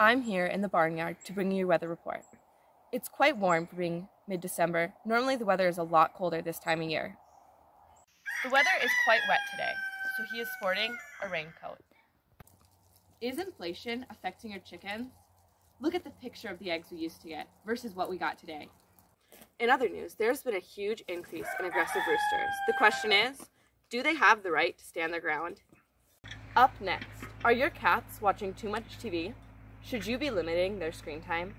I'm here in the barnyard to bring you your weather report. It's quite warm for being mid December. Normally, the weather is a lot colder this time of year. The wether is quite wet today, so he is sporting a raincoat. Is inflation affecting your chickens? Look at the picture of the eggs we used to get versus what we got today. In other news, there's been a huge increase in aggressive roosters. The question is do they have the right to stand their ground? Up next, are your cats watching too much TV? Should you be limiting their screen time?